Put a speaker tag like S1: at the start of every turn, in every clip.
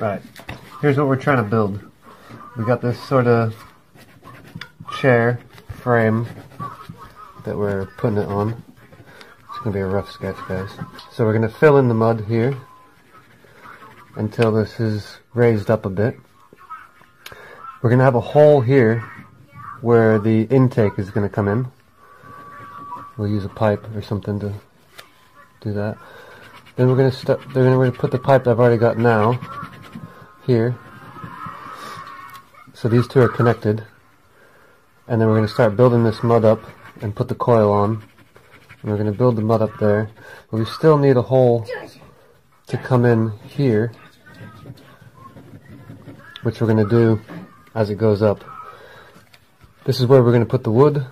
S1: Right. Here's what we're trying to build. We got this sort of chair frame that we're putting it on. It's gonna be a rough sketch, guys. So we're gonna fill in the mud here until this is raised up a bit. We're gonna have a hole here where the intake is gonna come in. We'll use a pipe or something to do that. Then we're gonna start. Then we're gonna put the pipe that I've already got now here. So these two are connected, and then we're gonna start building this mud up and put the coil on. And we're gonna build the mud up there, but we still need a hole to come in here, which we're gonna do as it goes up. This is where we're gonna put the wood.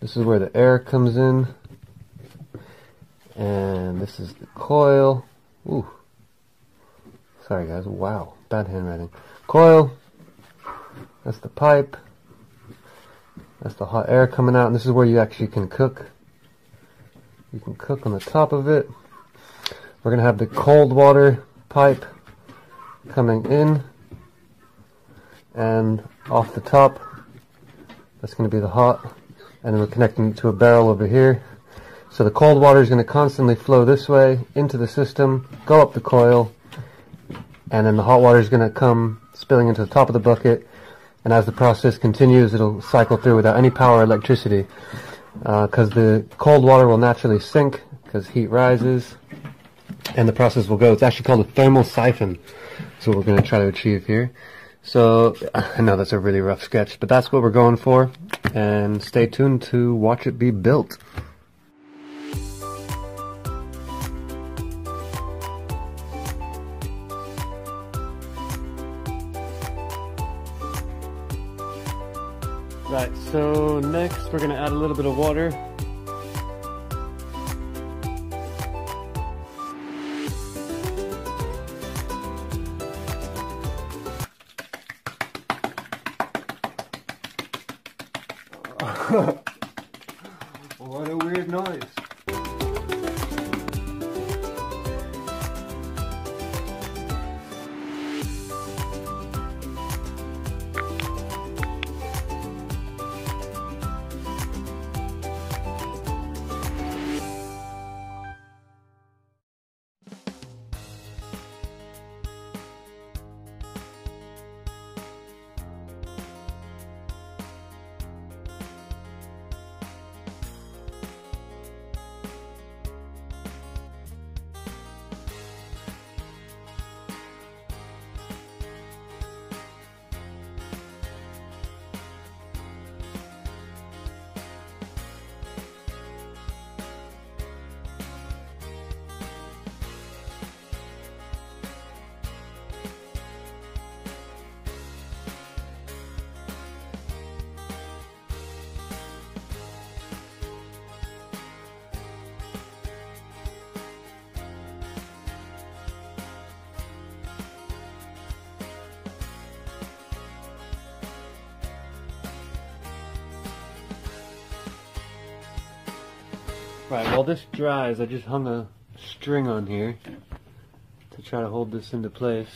S1: This is where the air comes in. And this is the coil. Ooh. Sorry guys, wow. Bad handwriting. Coil. That's the pipe. That's the hot air coming out. And this is where you actually can cook. You can cook on the top of it. We're going to have the cold water pipe coming in. And off the top, that's going to be the hot. And we're connecting it to a barrel over here. So the cold water is going to constantly flow this way into the system, go up the coil, and then the hot water is going to come spilling into the top of the bucket. And as the process continues, it'll cycle through without any power or electricity. Because uh, the cold water will naturally sink because heat rises, and the process will go. It's actually called a thermal siphon. That's what we're going to try to achieve here. So I know that's a really rough sketch, but that's what we're going for. And stay tuned to watch it be built. Right, so next we're to add a little bit of water. Right, while this dries, I just hung a string on here to try to hold this into place.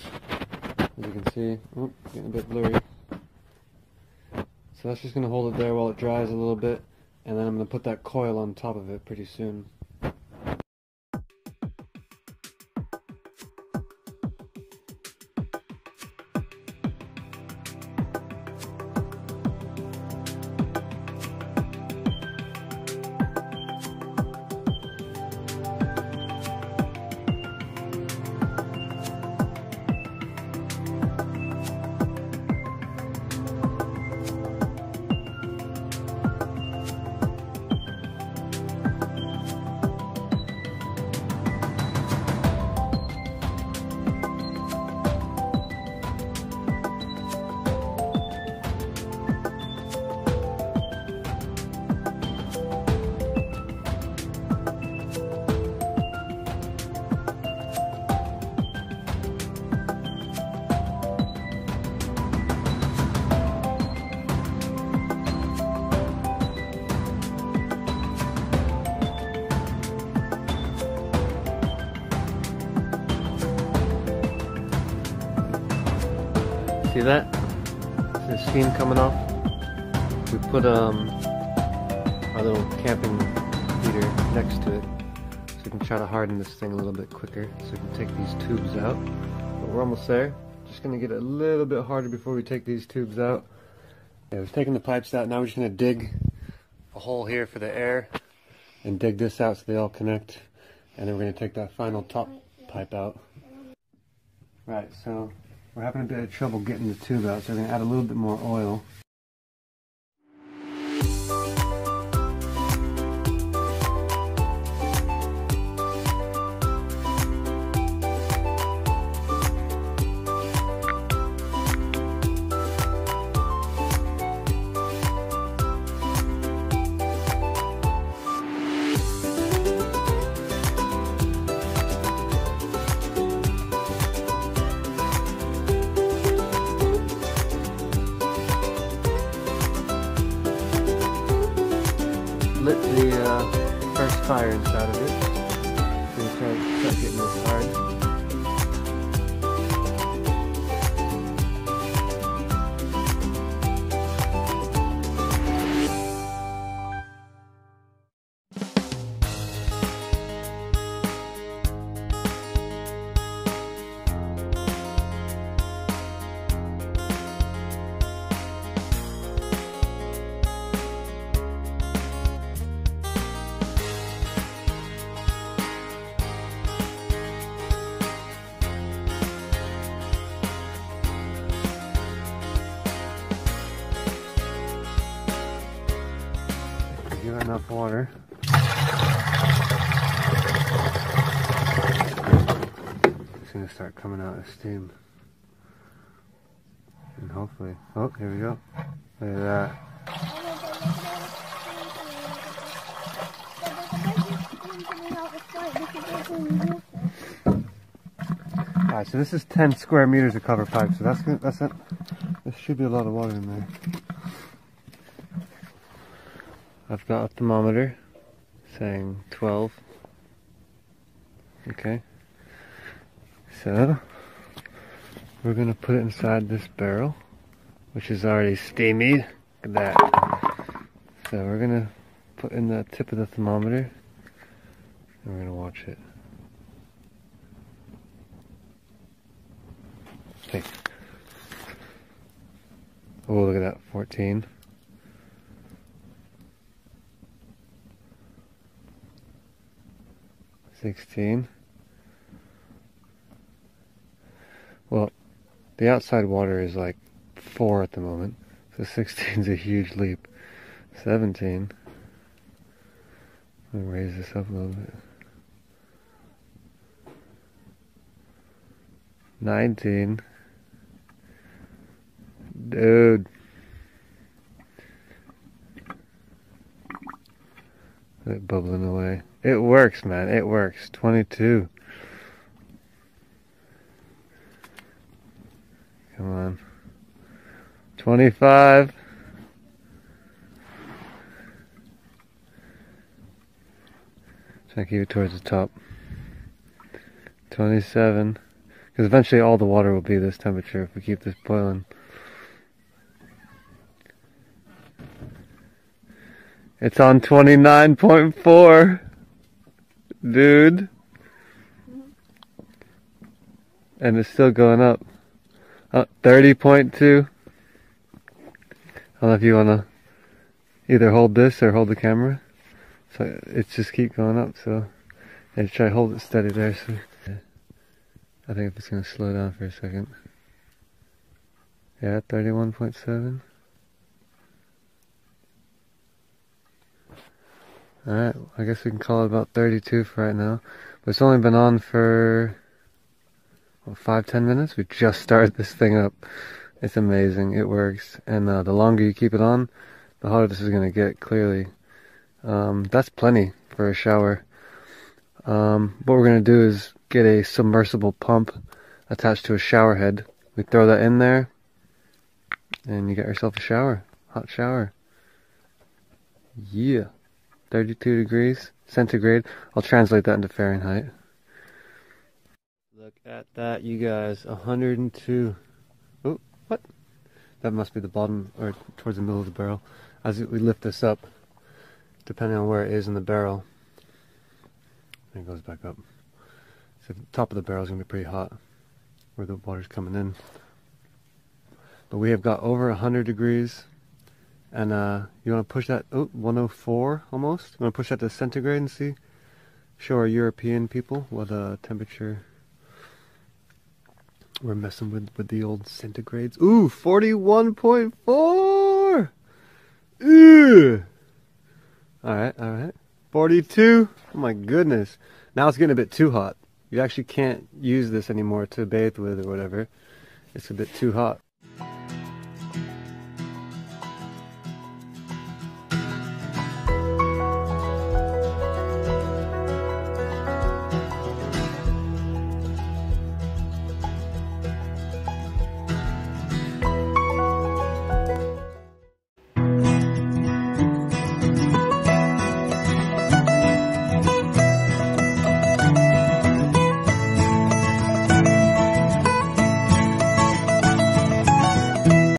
S1: As you can see, oh, getting a bit blurry. So that's just going to hold it there while it dries a little bit, and then I'm going to put that coil on top of it pretty soon. See that? The steam coming off? We put um our little camping heater next to it so we can try to harden this thing a little bit quicker so we can take these tubes out. But we're almost there. Just gonna get it a little bit harder before we take these tubes out. Yeah, we've taken the pipes out. Now we're just gonna dig a hole here for the air and dig this out so they all connect. And then we're gonna take that final top pipe out. Right, so we're having a bit of trouble getting the tube out, so we're gonna add a little bit more oil. Fire inside of it. Gonna try to start getting water. It's gonna start coming out of steam. And hopefully, oh, here we go. Look at that. Alright, so this is 10 square meters of copper pipe, so that's good. That's it. There should be a lot of water in there. I've got a thermometer saying 12. Okay. So, we're gonna put it inside this barrel, which is already steamy. Look at that. So we're gonna put in the tip of the thermometer, and we're gonna watch it. Hey. Oh, look at that, 14. Sixteen. Well, the outside water is like four at the moment, so 16 is a huge leap. 17. Let me raise this up a little bit. 19. Dude. It bubbling away. It works, man. It works. 22. Come on. 25. Try to keep it towards the top. 27. Because eventually all the water will be this temperature if we keep this boiling. It's on 29.4. Dude. And it's still going up. Uh, 30.2. I don't know if you want to either hold this or hold the camera. So it's just keep going up. So yeah, try to hold it steady there. So I think if it's going to slow down for a second. Yeah, 31.7. Alright, I guess we can call it about 32 for right now. But it's only been on for, what, five, ten minutes? We just started this thing up. It's amazing. It works. And uh, the longer you keep it on, the hotter this is going to get, clearly. Um, that's plenty for a shower. Um, what we're going to do is get a submersible pump attached to a shower head. We throw that in there, and you get yourself a shower. Hot shower. Yeah. 32 degrees centigrade. I'll translate that into Fahrenheit. Look at that, you guys. 102. Oh, What? That must be the bottom, or towards the middle of the barrel. As we lift this up, depending on where it is in the barrel, it goes back up. So the top of the barrel is going to be pretty hot, where the water's coming in. But we have got over 100 degrees, and uh, you want to push that, oh, 104 almost? You want to push that to centigrade and see? Show our European people what uh, temperature we're messing with, with the old centigrades. Ooh, 41.4! Ooh! Alright, alright. 42? Oh my goodness. Now it's getting a bit too hot. You actually can't use this anymore to bathe with or whatever. It's a bit too hot.